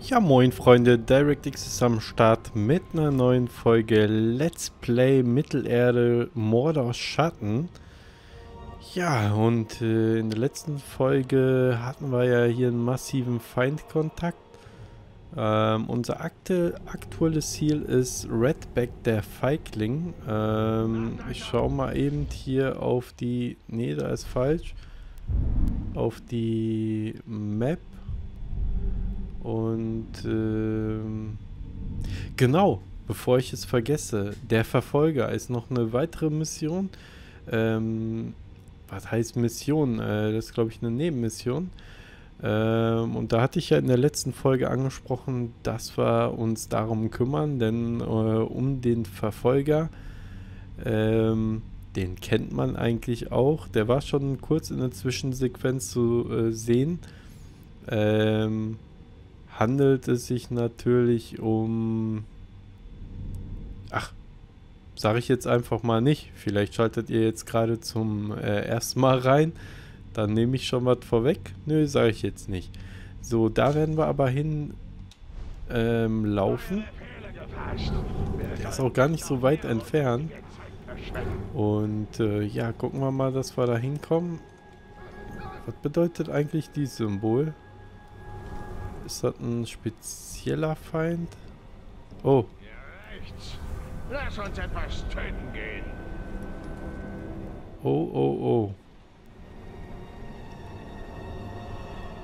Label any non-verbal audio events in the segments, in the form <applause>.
Ja moin Freunde, DirectX ist am Start mit einer neuen Folge Let's Play Mittelerde Mordor Schatten. Ja, und äh, in der letzten Folge hatten wir ja hier einen massiven Feindkontakt. Ähm, unser akte, aktuelles Ziel ist Redback der Feigling. Ähm, ich schaue mal eben hier auf die... Nee, da ist falsch. Auf die Map. Und ähm, genau, bevor ich es vergesse, der Verfolger ist noch eine weitere Mission. Ähm, was heißt Mission? Äh, das ist, glaube ich, eine Nebenmission. Ähm, und da hatte ich ja in der letzten Folge angesprochen, dass wir uns darum kümmern, denn äh, um den Verfolger, ähm, den kennt man eigentlich auch. Der war schon kurz in der Zwischensequenz zu äh, sehen. Ähm, handelt es sich natürlich um... Ach, sage ich jetzt einfach mal nicht. Vielleicht schaltet ihr jetzt gerade zum äh, ersten Mal rein. Dann nehme ich schon was vorweg. Nö, sage ich jetzt nicht. So, da werden wir aber hin ähm, laufen. Der ist auch gar nicht so weit entfernt. Und äh, ja, gucken wir mal, dass wir da hinkommen. Was bedeutet eigentlich dieses Symbol? Ist das ein spezieller Feind? Oh. Lass uns etwas töten gehen. Oh, oh, oh.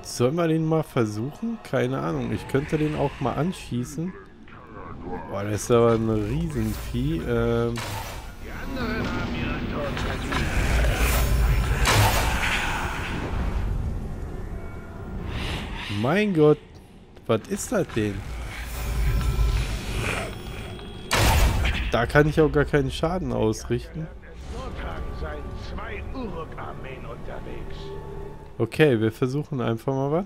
Sollen wir den mal versuchen? Keine Ahnung. Ich könnte den auch mal anschießen. Boah, das ist aber ein Riesenvieh. Ähm. Mein Gott. Was ist das denn? Da kann ich auch gar keinen Schaden ausrichten. Okay, wir versuchen einfach mal was.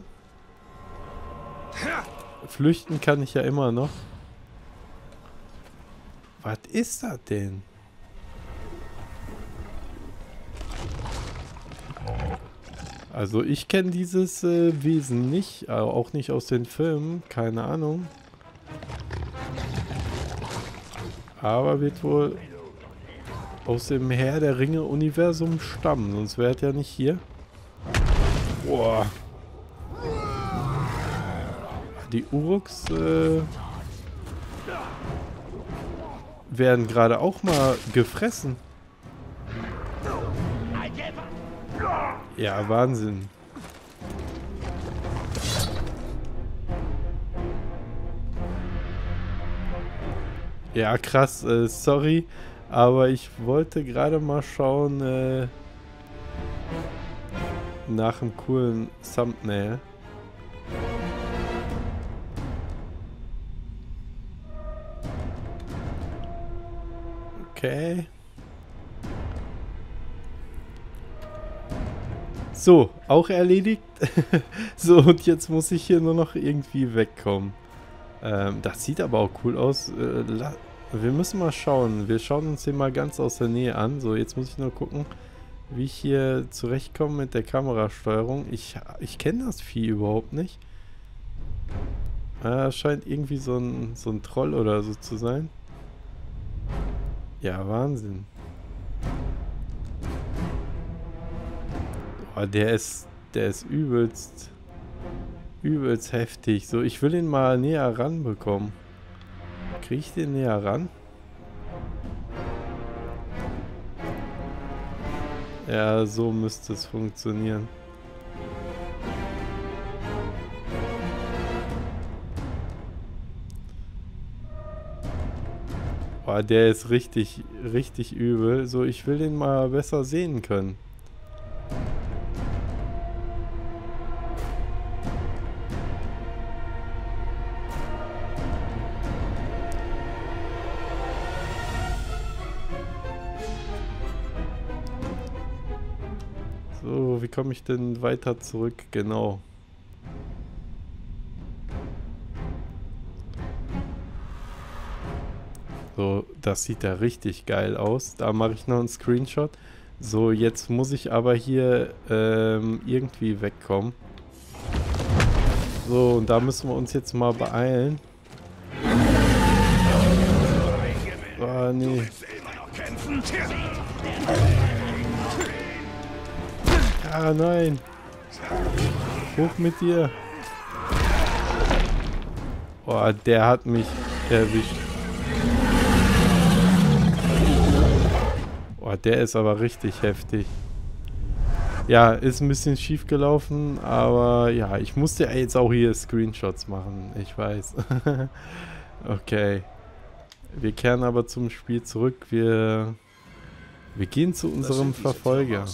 Flüchten kann ich ja immer noch. Was ist das denn? Also ich kenne dieses äh, Wesen nicht, äh, auch nicht aus den Filmen, keine Ahnung. Aber wird wohl aus dem Herr der Ringe Universum stammen, sonst wäre er ja nicht hier. Boah. Die Uruks äh, werden gerade auch mal gefressen. Ja, Wahnsinn. Ja, krass, äh, sorry, aber ich wollte gerade mal schauen äh, nach einem coolen Thumbnail. Okay. So, auch erledigt. <laughs> so, und jetzt muss ich hier nur noch irgendwie wegkommen. Ähm, das sieht aber auch cool aus. Äh, wir müssen mal schauen. Wir schauen uns den mal ganz aus der Nähe an. So, jetzt muss ich nur gucken, wie ich hier zurechtkomme mit der Kamerasteuerung. Ich, ich kenne das Vieh überhaupt nicht. Äh, scheint irgendwie so ein, so ein Troll oder so zu sein. Ja, Wahnsinn. Oh, der ist, der ist übelst, übelst heftig. So, ich will ihn mal näher ranbekommen. Kriege ich den näher ran? Ja, so müsste es funktionieren. Boah, der ist richtig, richtig übel. So, ich will den mal besser sehen können. Komme ich denn weiter zurück? Genau. So, das sieht ja richtig geil aus. Da mache ich noch einen Screenshot. So, jetzt muss ich aber hier ähm, irgendwie wegkommen. So, und da müssen wir uns jetzt mal beeilen. Ah, nee. Ah, nein. Hoch mit dir. Oh, der hat mich erwischt. Oh, der ist aber richtig heftig. Ja, ist ein bisschen schief gelaufen, aber ja, ich musste jetzt auch hier Screenshots machen. Ich weiß. <laughs> okay. Wir kehren aber zum Spiel zurück. Wir, wir gehen zu unserem Verfolger.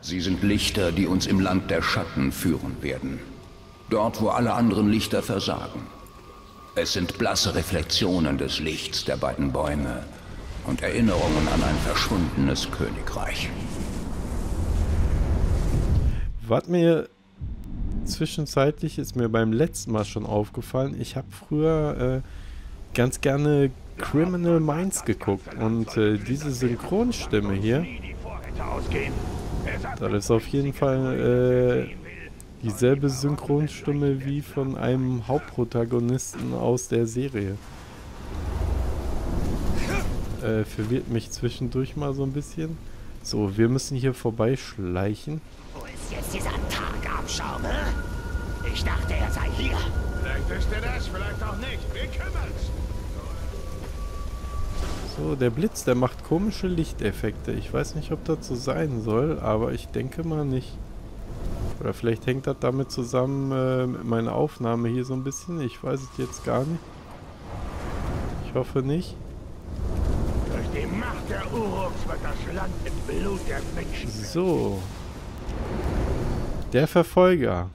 Sie sind Lichter, die uns im Land der Schatten führen werden. Dort, wo alle anderen Lichter versagen. Es sind blasse Reflexionen des Lichts der beiden Bäume und Erinnerungen an ein verschwundenes Königreich. Was mir zwischenzeitlich ist mir beim letzten Mal schon aufgefallen, ich habe früher äh, ganz gerne Criminal Minds geguckt und äh, diese Synchronstimme hier, das ist auf jeden Fall äh, dieselbe Synchronstimme wie von einem Hauptprotagonisten aus der Serie. Äh, verwirrt mich zwischendurch mal so ein bisschen. So, wir müssen hier vorbeischleichen. Wo ist jetzt dieser Tagabschaum, hä? Ich dachte, er sei hier. Vielleicht ist er das, vielleicht auch nicht. Wir kümmert's. So, der Blitz, der macht komische Lichteffekte. Ich weiß nicht, ob das so sein soll, aber ich denke mal nicht. Oder vielleicht hängt das damit zusammen äh, mit meiner Aufnahme hier so ein bisschen. Ich weiß es jetzt gar nicht. Ich hoffe nicht. Durch die Macht der Uruks wird das Land im Blut der Menschen. So. Der Verfolger.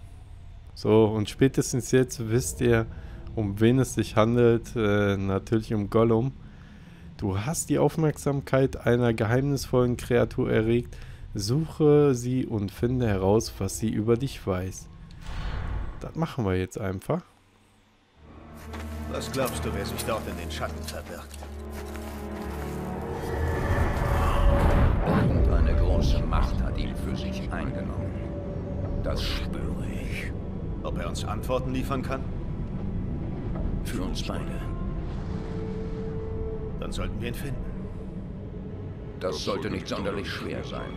So, und spätestens jetzt wisst ihr, um wen es sich handelt. Äh, natürlich um Gollum. Du hast die Aufmerksamkeit einer geheimnisvollen Kreatur erregt. Suche sie und finde heraus, was sie über dich weiß. Das machen wir jetzt einfach. Was glaubst du, wer sich dort in den Schatten verbirgt? Irgendeine große Macht hat ihn für sich eingenommen. Das spüre ich. Ob er uns Antworten liefern kann? Für uns beide. Dann sollten wir ihn finden. Das sollte nicht sonderlich schwer sein.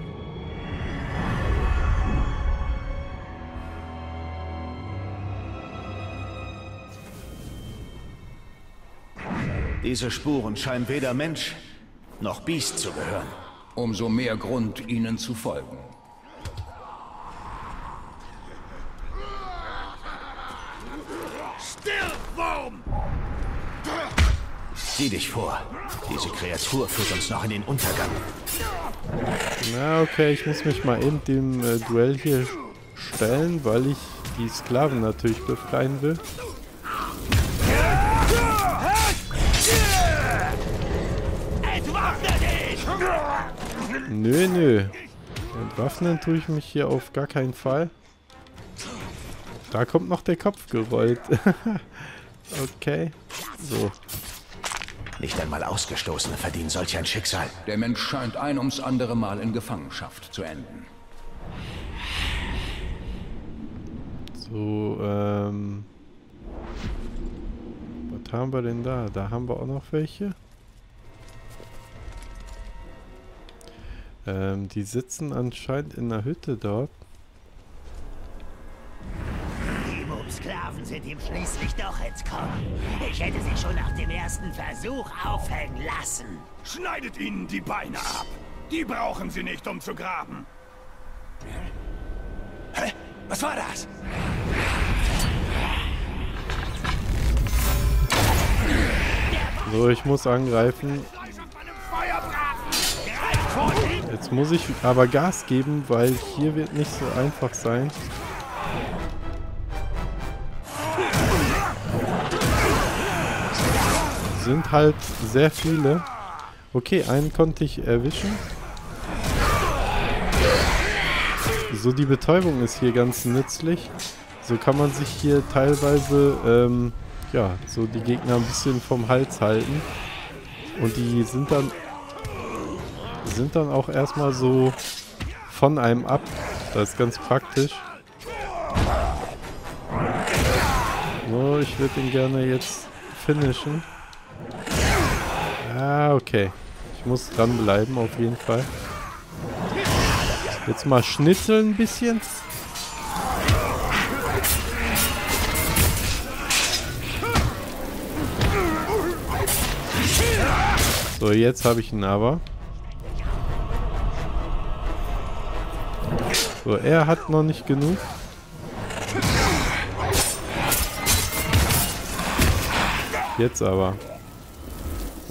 Diese Spuren scheinen weder Mensch noch Biest zu gehören. Umso mehr Grund, ihnen zu folgen. Sieh dich vor. Diese Kreatur führt uns noch in den Untergang. Na, okay, ich muss mich mal eben dem äh, Duell hier stellen, weil ich die Sklaven natürlich befreien will. Nö, nö. Entwaffnen tue ich mich hier auf gar keinen Fall. Da kommt noch der Kopf gerollt. <laughs> okay. So. Nicht einmal Ausgestoßene verdienen solch ein Schicksal. Der Mensch scheint ein ums andere Mal in Gefangenschaft zu enden. So, ähm. Was haben wir denn da? Da haben wir auch noch welche. Ähm, die sitzen anscheinend in der Hütte dort. Die Mobsklaven sind ihm schließlich doch entkommen. Ich hätte sie schon nach dem ersten Versuch aufhängen lassen. Schneidet ihnen die Beine ab. Die brauchen sie nicht, um zu graben. Hä? Was war das? So, ich muss angreifen. Jetzt muss ich aber Gas geben, weil hier wird nicht so einfach sein. Sind halt sehr viele. Okay, einen konnte ich erwischen. So, die Betäubung ist hier ganz nützlich. So kann man sich hier teilweise, ähm, ja, so die Gegner ein bisschen vom Hals halten. Und die sind dann sind dann auch erstmal so von einem ab. Das ist ganz praktisch. So, ich würde ihn gerne jetzt finishen. Ah, okay. Ich muss dranbleiben auf jeden Fall. Jetzt mal schnitzeln ein bisschen. So, jetzt habe ich ihn aber. So, er hat noch nicht genug. Jetzt aber.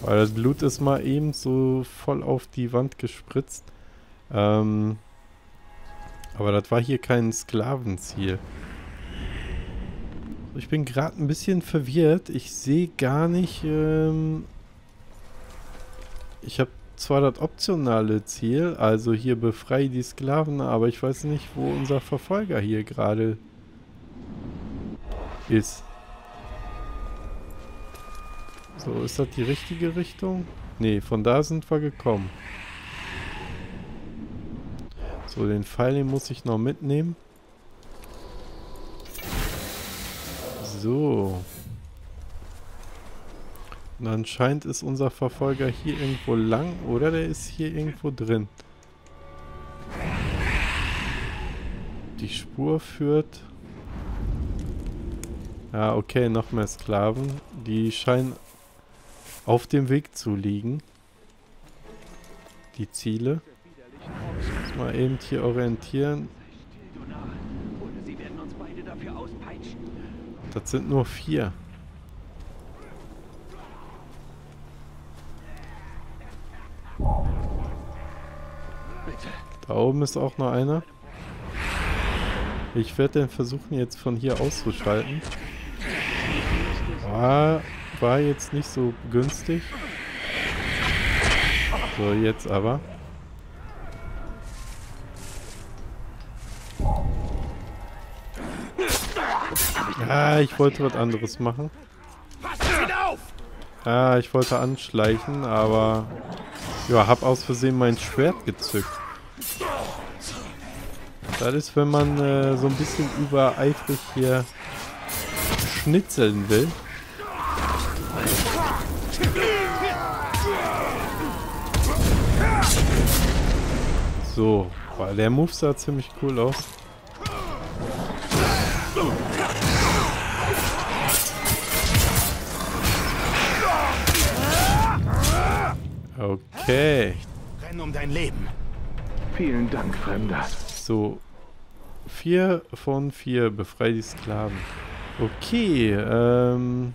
Weil das Blut ist mal eben so voll auf die Wand gespritzt. Ähm, aber das war hier kein Sklavenziel. Ich bin gerade ein bisschen verwirrt. Ich sehe gar nicht... Ähm, ich habe zwar das optionale Ziel, also hier befreie die Sklaven, aber ich weiß nicht, wo unser Verfolger hier gerade ist. So, ist das die richtige Richtung? Ne, von da sind wir gekommen. So, den Pfeil den muss ich noch mitnehmen. So. Und anscheinend ist unser Verfolger hier irgendwo lang, oder der ist hier irgendwo drin. Die Spur führt... Ja, okay, noch mehr Sklaven. Die scheinen auf dem Weg zu liegen. Die Ziele. Mal eben hier orientieren. Das sind nur vier. Da oben ist auch noch einer. Ich werde den versuchen jetzt von hier auszuschalten. War, war jetzt nicht so günstig. So, jetzt aber. Ja, ich wollte was anderes machen. Ja, ich wollte anschleichen, aber ja, hab aus Versehen mein Schwert gezückt. Das ist, wenn man äh, so ein bisschen übereifrig hier schnitzeln will. So, weil der Move sah ziemlich cool aus. Okay. Renn um dein Leben. Vielen Dank, Fremder. So. Vier von vier. Befrei die Sklaven. Okay, ähm...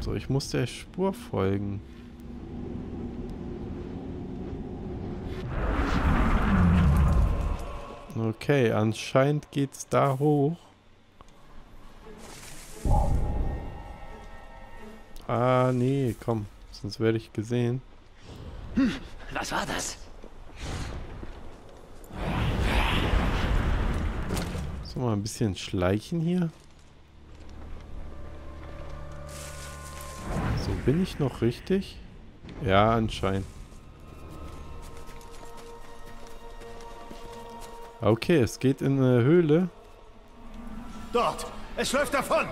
So, ich muss der Spur folgen. Okay, anscheinend geht's da hoch. Ah, nee, komm. Sonst werde ich gesehen. Hm, was war das? So, mal ein bisschen schleichen hier. So, bin ich noch richtig? Ja, anscheinend. Okay, es geht in eine Höhle. Dort! Es läuft davon!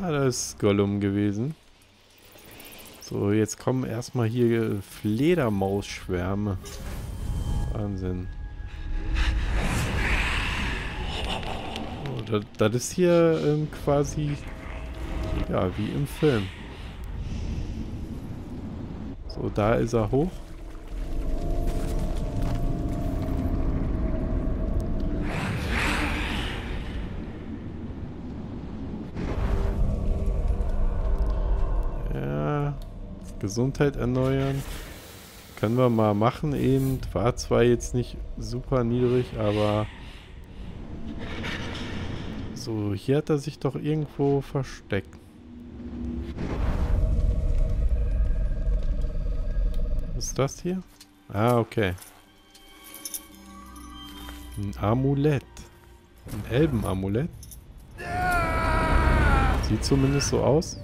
Ah, das ist Gollum gewesen. So, jetzt kommen erstmal hier Fledermausschwärme. Wahnsinn. Oh, das, das, ist hier ähm, quasi, ja, wie im Film. So, da ist er hoch. Gesundheit erneuern. Können wir mal machen eben. War zwar jetzt nicht super niedrig, aber... So, hier hat er sich doch irgendwo versteckt. Was ist das hier? Ah, okay. Ein Amulett. Ein Elbenamulett. Sieht zumindest so aus.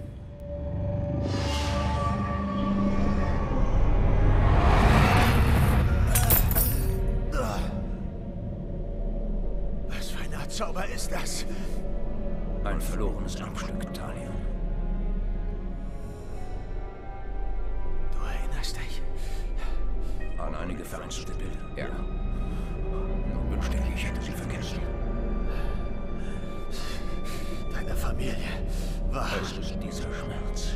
Vereinzelte Bilder. Ja. Nun wünschte ich, ich hätte sie vergessen. Deine Familie war... Es ist dieser Schmerz,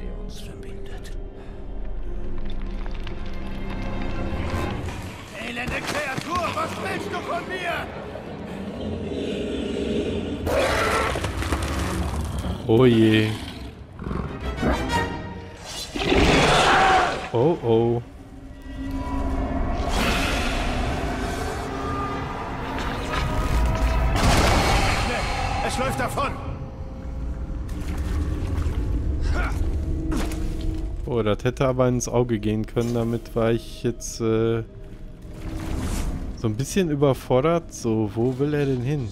der uns verbindet. Elende Kreatur, was willst du von mir? Oh je. Das hätte aber ins Auge gehen können. Damit war ich jetzt äh, so ein bisschen überfordert. So, wo will er denn hin?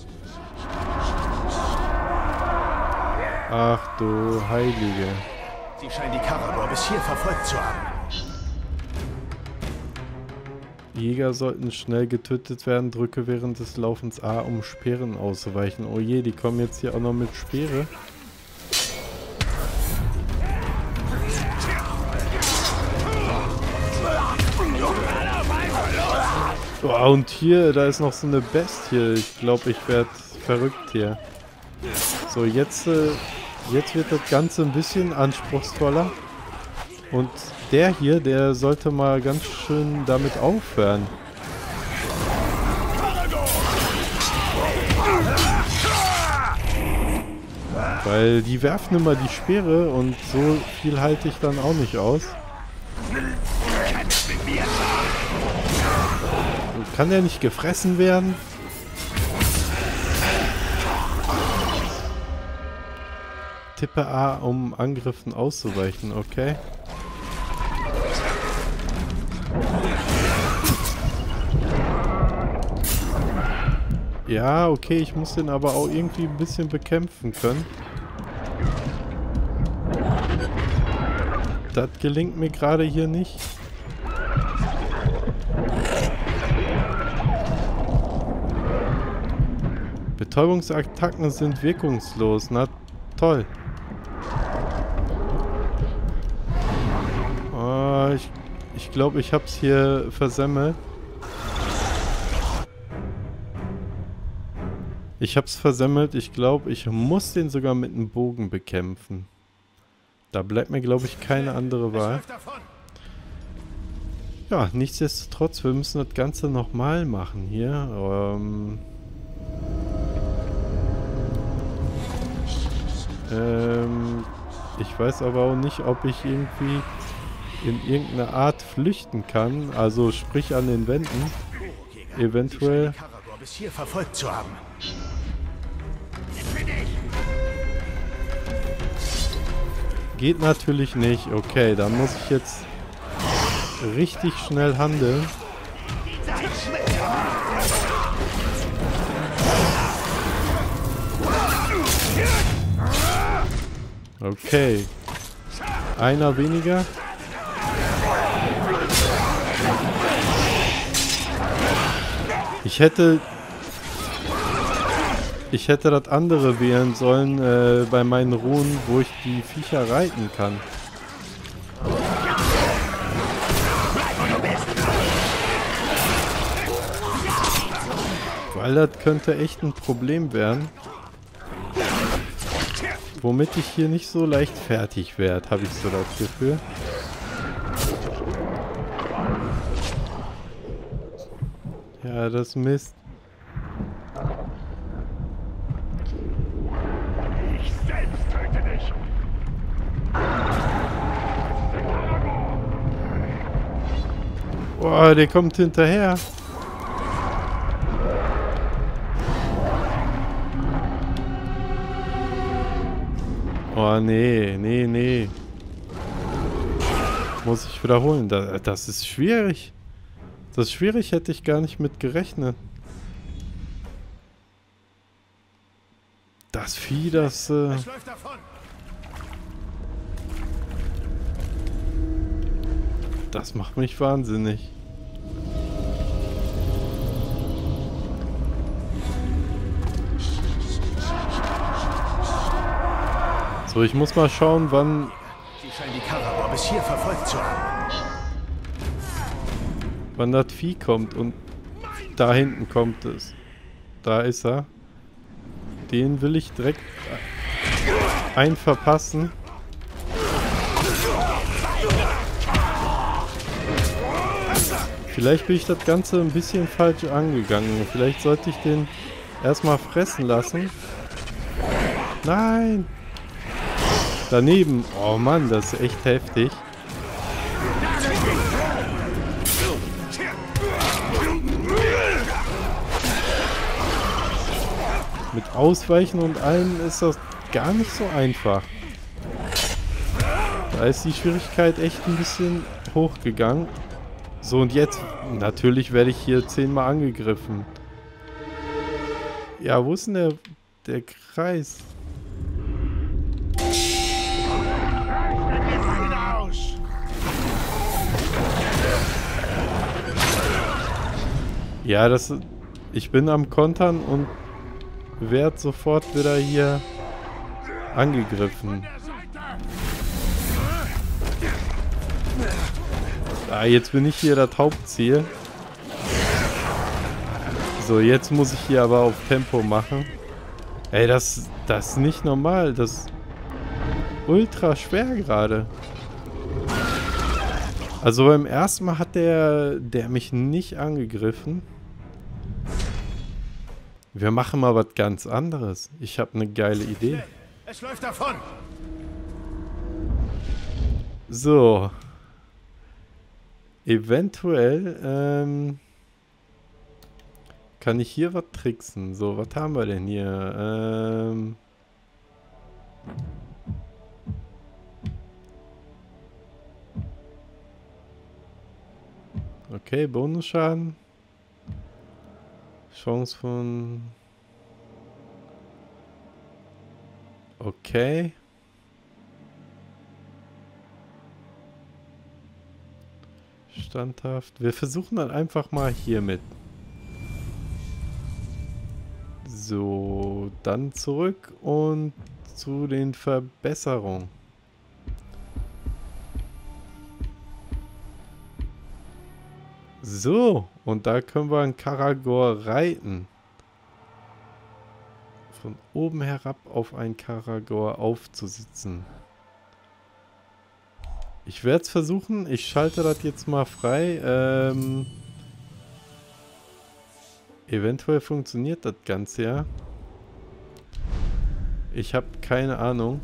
Ach du Heilige. Sie scheinen die Karabor bis hier verfolgt zu haben. Jäger sollten schnell getötet werden. Drücke während des Laufens A, um Speeren auszuweichen. Oh je, die kommen jetzt hier auch noch mit Speere. Oh, und hier, da ist noch so eine Bestie. Ich glaube, ich werde verrückt hier. So, jetzt, äh, jetzt wird das Ganze ein bisschen anspruchsvoller. Und der hier, der sollte mal ganz schön damit aufhören. Weil die werfen immer die Speere und so viel halte ich dann auch nicht aus. Kann der nicht gefressen werden? Tippe A, um Angriffen auszuweichen, okay. Ja, okay, ich muss den aber auch irgendwie ein bisschen bekämpfen können. Das gelingt mir gerade hier nicht. Betäubungsattacken sind wirkungslos. Na toll. Oh, ich ich glaube, ich habe es hier versemmelt. Ich habe es versemmelt. Ich glaube, ich muss den sogar mit einem Bogen bekämpfen. Da bleibt mir, glaube ich, keine andere Wahl. Ja, nichtsdestotrotz, wir müssen das Ganze nochmal machen hier. Ähm... Ähm, ich weiß aber auch nicht, ob ich irgendwie in irgendeiner Art flüchten kann. Also sprich an den Wänden. Eventuell. bis hier verfolgt zu haben. Geht natürlich nicht. Okay, dann muss ich jetzt richtig schnell handeln. Okay. Einer weniger. Ich hätte... Ich hätte das andere wählen sollen äh, bei meinen Ruhen, wo ich die Viecher reiten kann. Weil das könnte echt ein Problem werden. Womit ich hier nicht so leicht fertig werde, habe ich so das Gefühl. Ja, das Mist. Ich selbst töte dich. Boah, der kommt hinterher. Nee, nee, nee. Muss ich wiederholen. Da- Das ist schwierig. Das ist schwierig, hätte ich gar nicht mit gerechnet. Das Vieh, das... Äh, das macht mich wahnsinnig. So, ich muss mal schauen, wann... Wann das Vieh kommt und da hinten kommt es. Da ist er. Den will ich direkt ein verpassen. Vielleicht bin ich das Ganze ein bisschen falsch angegangen. Vielleicht sollte ich den erstmal fressen lassen. Nein! Daneben. Oh Mann, das ist echt heftig. Mit Ausweichen und allem ist das gar nicht so einfach. Da ist die Schwierigkeit echt ein bisschen hochgegangen. So, und jetzt, natürlich werde ich hier zehnmal angegriffen. Ja, wo ist denn der, der Kreis? Ja, das... Ich bin am Kontern und werde sofort wieder hier angegriffen. Ah, jetzt bin ich hier das Hauptziel. So, jetzt muss ich hier aber auf Tempo machen. Ey, das, das ist nicht normal. Das ist ultra schwer gerade. Also beim ersten Mal hat der, der mich nicht angegriffen. Wir machen mal was ganz anderes. Ich habe eine geile Idee. Es läuft davon. So. Eventuell ähm, kann ich hier was tricksen. So, was haben wir denn hier? Ähm, okay, Bonusschaden. Chance von... Okay. Standhaft. Wir versuchen dann einfach mal hiermit. So, dann zurück und zu den Verbesserungen. So, und da können wir einen Karagor reiten. Von oben herab auf einen Karagor aufzusitzen. Ich werde es versuchen. Ich schalte das jetzt mal frei. Ähm, eventuell funktioniert das Ganze ja. Ich habe keine Ahnung.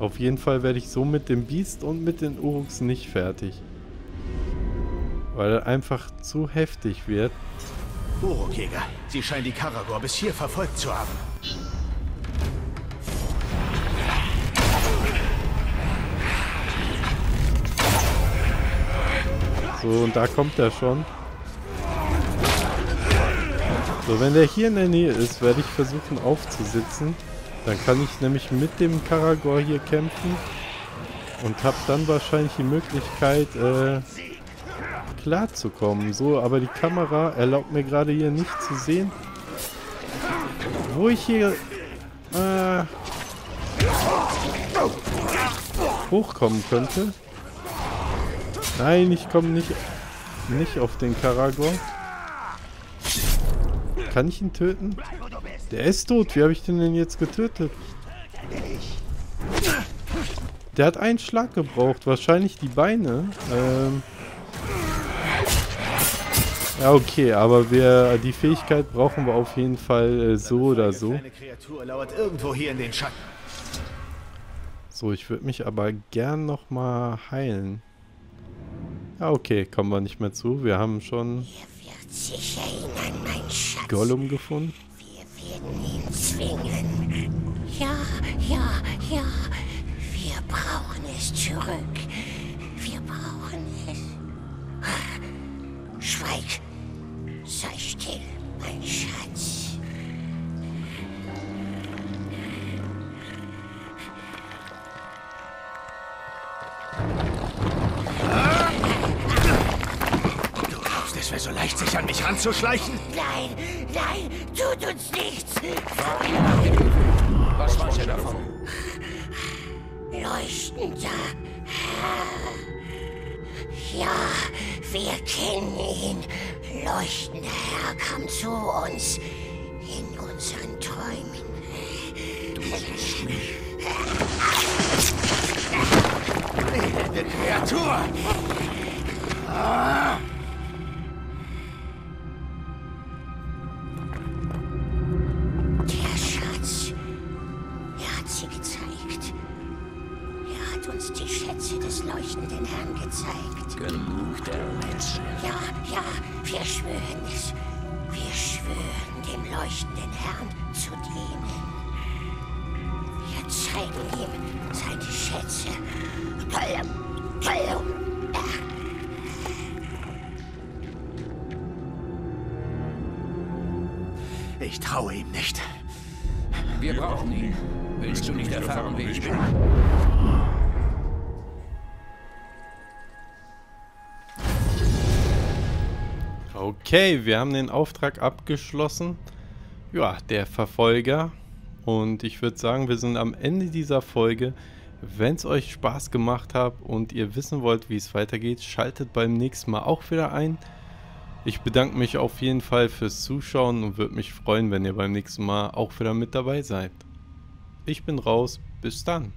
Auf jeden Fall werde ich so mit dem Biest und mit den Uruks nicht fertig. Weil er einfach zu heftig wird. Urukjäger, Sie scheinen die Karagor bis hier verfolgt zu haben. So, und da kommt er schon. So, wenn der hier in der Nähe ist, werde ich versuchen aufzusitzen. Dann kann ich nämlich mit dem Karagor hier kämpfen. Und habe dann wahrscheinlich die Möglichkeit, äh, klarzukommen. So, aber die Kamera erlaubt mir gerade hier nicht zu sehen, wo ich hier äh, hochkommen könnte. Nein, ich komme nicht, nicht auf den Karagor. Kann ich ihn töten? Der ist tot. Wie habe ich den denn jetzt getötet? Der hat einen Schlag gebraucht. Wahrscheinlich die Beine. Ähm ja, okay, aber wir, die Fähigkeit brauchen wir auf jeden Fall äh, so oder so. Eine Kreatur lauert irgendwo hier in den Schatten. So, ich würde mich aber gern nochmal heilen. Ja, okay, kommen wir nicht mehr zu. Wir haben schon. Gollum gefunden. Wir werden ihn zwingen. Ja, ja, ja. Wir brauchen es zurück. Wir brauchen es. Schweig. Sei still, mein Schatz. Du glaubst, es wäre so leicht, sich an mich ranzuschleichen? Nein, nein, tut uns nichts. Was weiß er davon? leuchtender Herr. Ja, wir kennen ihn. Leuchtender Herr kam zu uns in unseren Träumen. Du siehst mich. Elende Kreatur! Der brauchen ihn. Willst du nicht erfahren, wie ich bin? Okay, wir haben den Auftrag abgeschlossen. Ja, der Verfolger. Und ich würde sagen, wir sind am Ende dieser Folge. Wenn es euch Spaß gemacht hat und ihr wissen wollt, wie es weitergeht, schaltet beim nächsten Mal auch wieder ein. Ich bedanke mich auf jeden Fall fürs Zuschauen und würde mich freuen, wenn ihr beim nächsten Mal auch wieder mit dabei seid. Ich bin raus, bis dann.